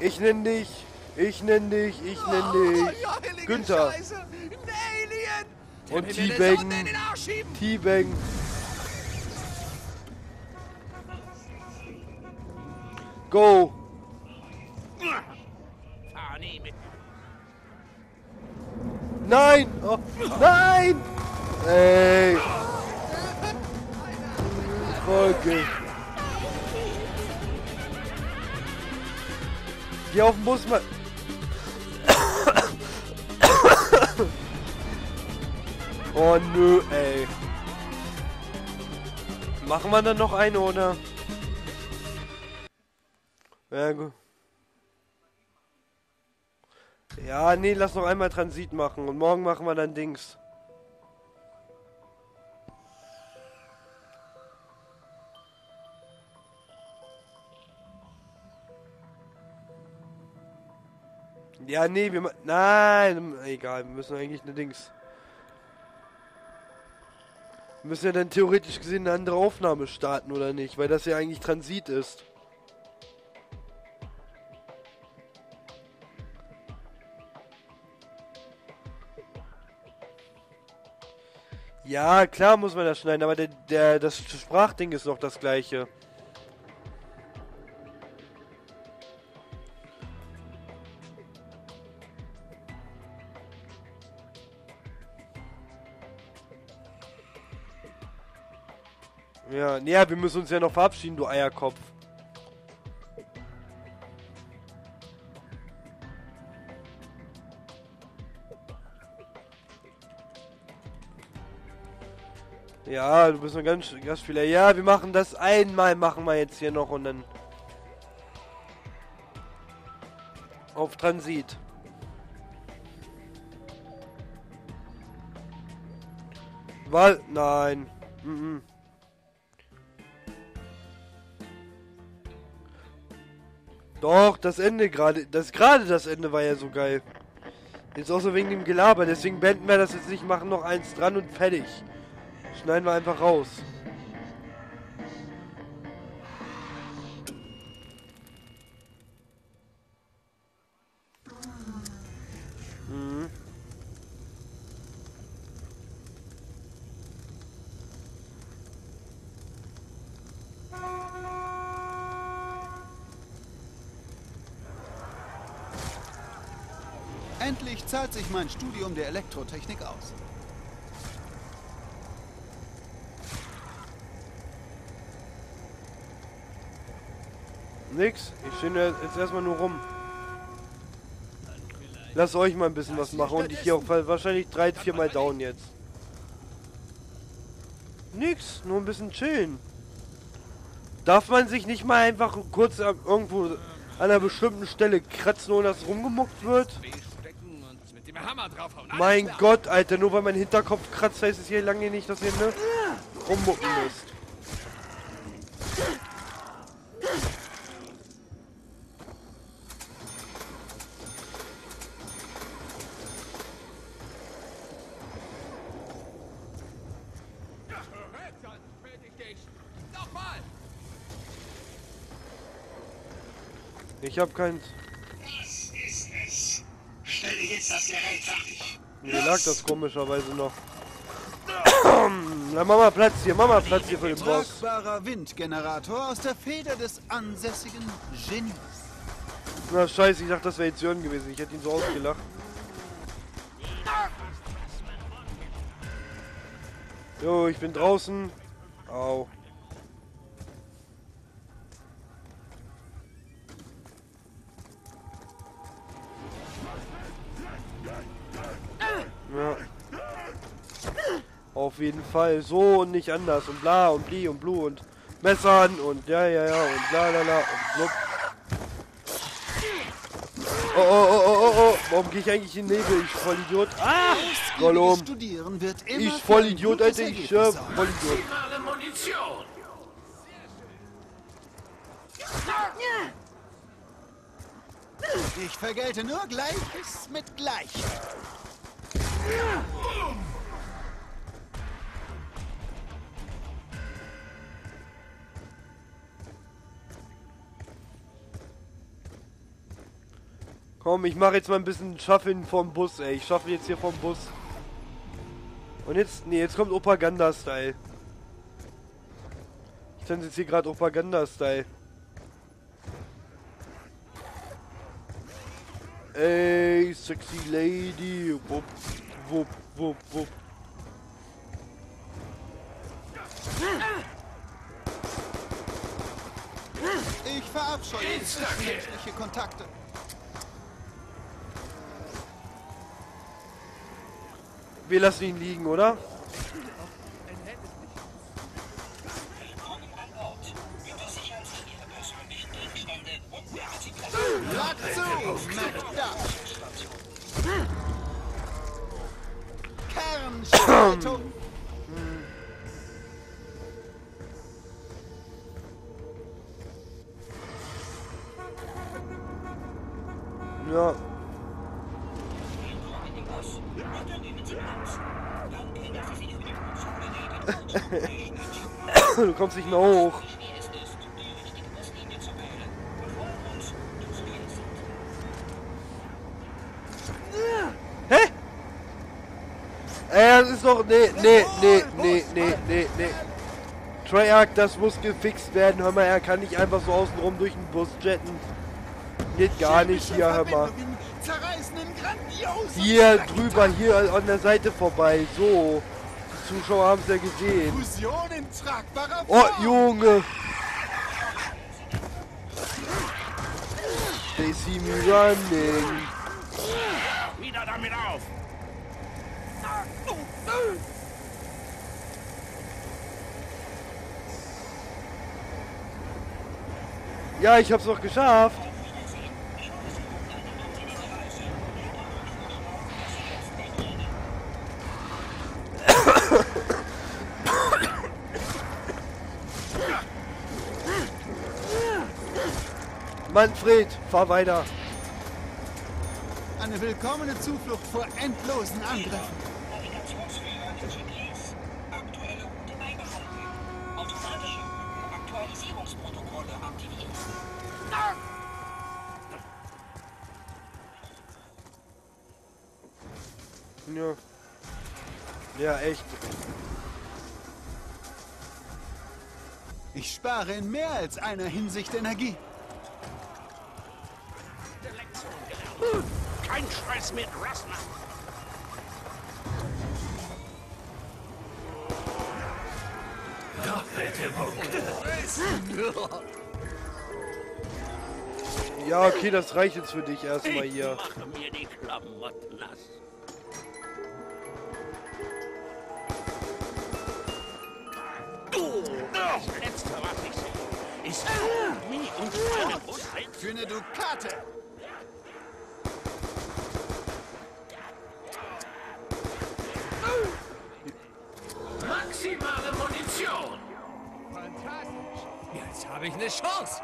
ich nenn dich. Ich nenn dich. Ich nenn dich. ja, heilige Günther. Und schieben. Teabaggen. Go. Nein. Oh, nein. Ey. Folge. Geh auf den Bus mal. Oh nö, ey. Machen wir dann noch eine, oder? Ja, gut. Ja, nee, lass noch einmal Transit machen und morgen machen wir dann Dings. Ja, nee, wir Nein, egal, wir müssen eigentlich eine Dings. Wir müssen ja dann theoretisch gesehen eine andere Aufnahme starten, oder nicht? Weil das ja eigentlich Transit ist. Ja, klar muss man das schneiden, aber der, der, das Sprachding ist noch das gleiche. Ja, nee, ja, wir müssen uns ja noch verabschieden, du Eierkopf. Ja, du bist ein ganz Gastspieler. Ja, wir machen das einmal, machen wir jetzt hier noch und dann auf Transit. Weil, nein. Mhm. Doch, das Ende gerade, das gerade das Ende war ja so geil. Jetzt auch so wegen dem Gelaber, deswegen beenden wir das jetzt nicht, machen noch eins dran und fertig. Schneiden wir einfach raus. Endlich zahlt sich mein Studium der Elektrotechnik aus. Nix. Ich stehe jetzt erstmal nur rum. Lass euch mal ein bisschen was machen und ich gehe auch wahrscheinlich drei, viermal down jetzt. Nix, nur ein bisschen chillen. Darf man sich nicht mal einfach kurz irgendwo an einer bestimmten Stelle kratzen, ohne dass rumgemuckt wird? Stecken und mit dem Hammer draufhauen. Alles Mein. Gott, Alter, nur weil mein Hinterkopf kratzt, heißt es hier lange nicht, dass ihr ne rummucken müsst. Ich hab keins. Das ist es. Mir lag das komischerweise noch. Na, mach mal Platz hier, mach mal Platz hier für den Boss. Tragbarer Windgenerator aus der Feder des ansässigen Genies. Na scheiße, ich dachte, das wäre jetzt Jörn gewesen. Ich hätte ihn so ausgelacht. Jo, ich bin draußen. Au. Auf jeden Fall. So und nicht anders. Und bla und bli und blu und Messern und ja, ja, ja und bla, bla, bla und blub. Oh, oh, oh, oh, oh, oh. Warum gehe ich eigentlich in den Nebel? Ich Vollidiot. Ah! Gollum. Studieren wird immer Ich Vollidiot, Alter. Ich äh. Vollidiot. Ich vergelte nur Gleiches mit Gleichem. Komm, ich mache jetzt mal ein bisschen Schaffeln vom Bus, ey. Ich schaffe jetzt hier vom Bus. Und jetzt, nee, jetzt kommt Opaganda-Style. Ich tanze jetzt hier gerade Opaganda-Style. Ey, sexy lady. Wupp, wupp, wupp, wupp. Ich verabscheue zwischenmenschliche Kontakte. Wir lassen ihn liegen, oder? Willkommen an Du kommst nicht mehr hoch. Hä? Ey, das ist doch. Nee, nee, nee, nee, nee, nee, nee. Treyarch, das muss gefixt werden. Hör mal, er kann nicht einfach so außenrum durch den Bus jetten. Geht gar nicht hier, hör mal. Hier drüber, hier an der Seite vorbei. So. Zuschauer haben es ja gesehen. Fusion in tragbarer Oh, Form. Junge. They see me running. Wieder damit auf! Ja, ich hab's noch geschafft. Manfred, fahr weiter. Eine willkommene Zuflucht vor endlosen Angriffen. Navigationsfehler GPS. Aktuelle Route beibehalten. Automatische Aktualisierungsprotokolle aktiviert. Ja. Ja, echt. Ich spare in mehr als einer Hinsicht Energie. Kein Scheiß mit Russland. Ja, okay, das reicht jetzt für dich erstmal hier. mache mir die Klamotten nass. Du, das Letzte, was ich sehe, ist mich und meine Buswelt. Für eine Dukate. Ich eine Chance.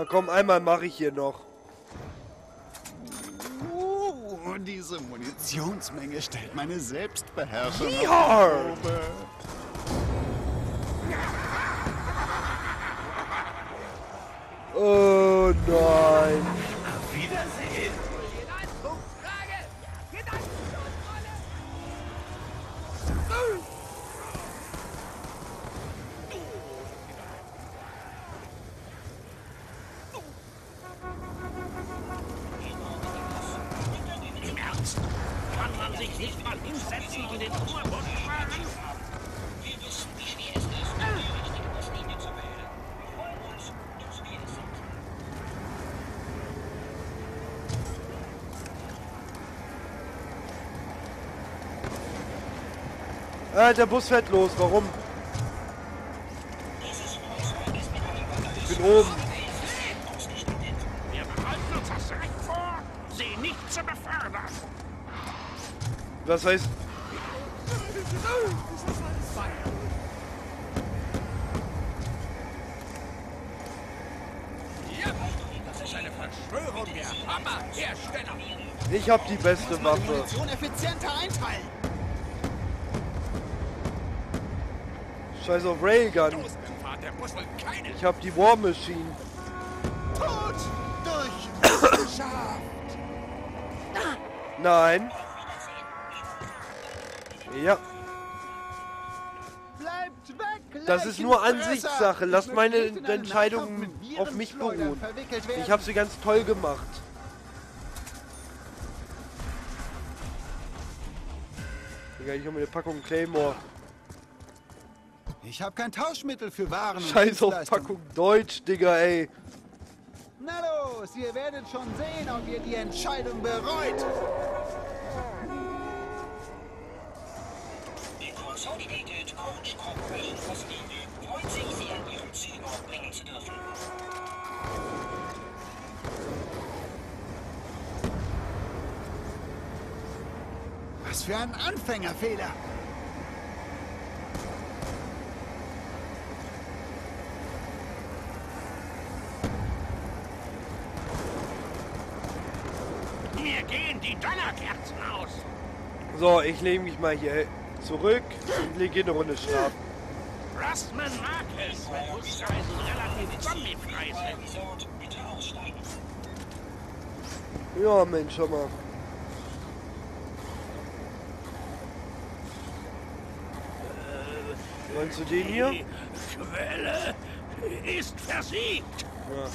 Na komm, einmal mache ich hier noch. Uh, diese Munitionsmenge stellt meine Selbstbeherrschung auf die Probe. Oh nein. Äh, der Bus fährt los. Warum? Ich bin oben. Das heißt, der Hammerhersteller. Ich hab die beste Waffe. Munition effizienter einteilen. Scheiß auf Railgun. Ich hab die War Machine. Tod durch Wissenschaft. Nein. Ja, Bleibt weg. Das ist nur. Ansichtssache. Lasst meine Entscheidungen auf mich beruhen. ich hab sie ganz toll gemacht. Digga, ich hab mir eine Packung Claymore. Ich habe kein Tauschmittel für Waren Scheiß auf. Packung Deutsch, Digga, ey. Na los, ihr werdet schon sehen, ob ihr die Entscheidung bereut. Die Consolidated Coach Corporation Ostende freut sich, Sie an Ihrem Zielort bringen zu dürfen. Für ein Anfängerfehler. Mir gehen die Donnerkerzen aus. So, ich lege mich mal hier zurück und lege hier eine Runde schlafen. Rustman mag es, wenn Busreisen relativ zombiefrei sind. Ja, Mensch, schau mal. Meinst du den hier? Die Quelle ist versiegt. Ja.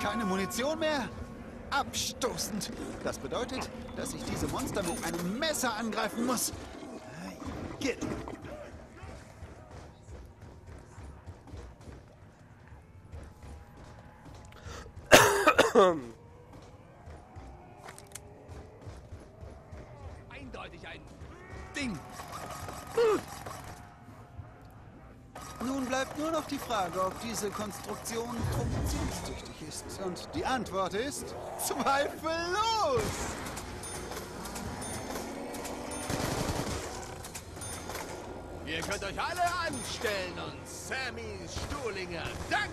Keine Munition mehr? Abstoßend. Das bedeutet, dass ich diese Monster mit einem Messer angreifen muss. Geht. Noch die Frage, ob diese Konstruktion funktionstüchtig ist. Und die Antwort ist zweifellos. Ihr könnt euch alle anstellen und Sammy Stuhlinger danken.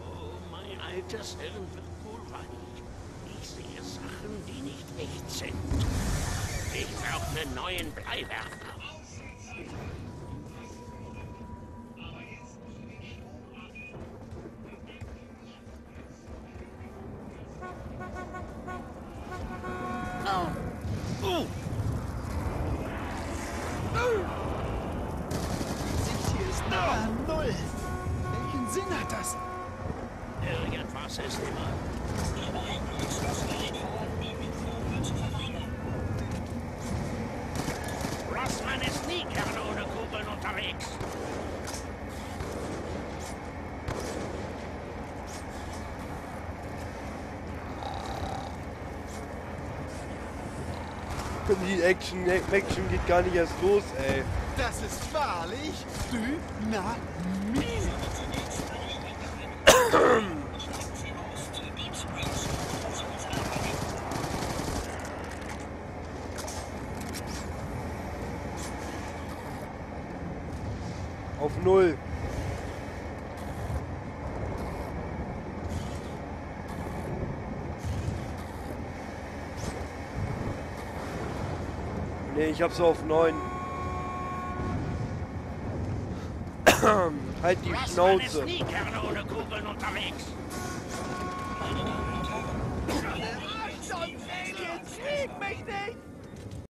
Oh, mein altes Hirn wird wohl weich. Ich sehe Sachen, nicht echt sind. Ich brauche einen neuen Bleiwerfer. Die Action, Action geht gar nicht erst los, ey. Das ist wahrlich Dynamit. Steigen Sie aus zu Deep Springs Operationseinheit. Auf Null. Nee, ich hab's auf 9. halt die ist Schnauze. Herren, Aliens, flieg mich nicht!